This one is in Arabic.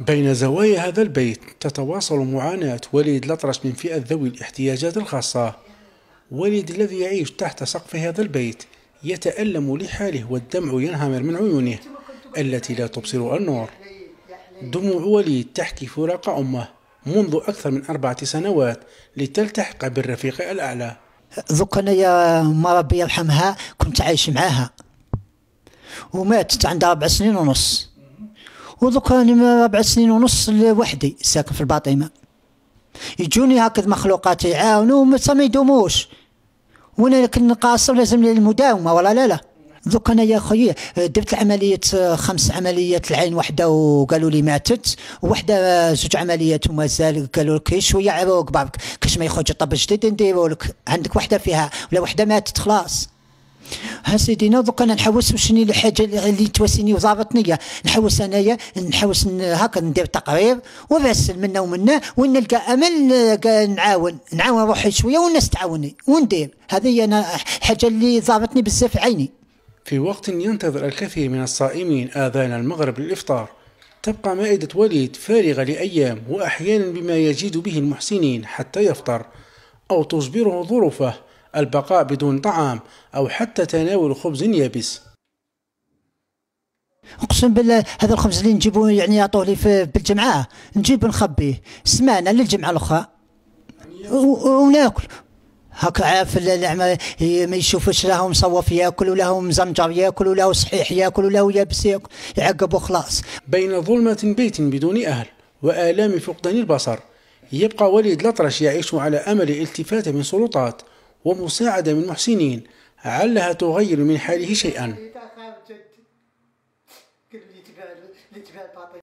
بين زوايا هذا البيت تتواصل معاناة وليد الأطرش من فئة ذوي الاحتياجات الخاصة. وليد الذي يعيش تحت سقف هذا البيت يتألم لحاله والدمع ينهمر من عيونه التي لا تبصر النور. دموع وليد تحكي فراق أمه منذ أكثر من أربعة سنوات لتلتحق بالرفيق الأعلى. ذوك يا ما ربي يرحمها كنت عايش معاها. وماتت عندها أربع سنين ونص. وذوك أنا أربع سنين ونص لوحدي ساكن في الباطمة. يجوني هكذا مخلوقات يعاونوا ما ما يدوموش. وأنا كن قاصر لازم المداومة ولا لا لا. دوك أنا يا خويا درت العملية خمس عمليات العين وحدة وقالوا لي ماتت. وحدة زوج عمليات ومازال قالوا لك شوية عروق بعض كاش ما يخرج طب جديد نديروا لك عندك وحدة فيها ولا وحدة ماتت خلاص. ها سيدينا دوك أنا نحوس وشني الحاجة اللي تواسيني وضابطني نحوس أنايا نحوس هكا ندير تقرير ونرسل منا ومنا وين نلقى امل نعاون نعاون روحي شوية والناس تعاوني وندير. هذه أنا حاجة اللي ضابطني بزاف عيني. في وقت ينتظر الكثير من الصائمين آذان المغرب للإفطار تبقى مائدة وليد فارغة لأيام وأحيانا بما يجيد به المحسنين حتى يفطر أو تجبره ظروفه البقاء بدون طعام أو حتى تناول خبز يابس. أقسم بالله هذا الخبز اللي نجيبه يعني يعطوه لي في بالجمعة نجيب نخبيه سمانه للجمعة الأخرى. وناكل. هكا عارف ما يشوفش له مصوف ياكل وله مزمجر ياكل وله صحيح ياكل وله يابس ياكل. يعقب وخلاص بين ظلمة بيت بدون أهل وآلام فقدان البصر يبقى وليد الأطرش يعيش على أمل التفاتة من سلطات. ومساعدة من محسنين علها تغير من حاله شيئا.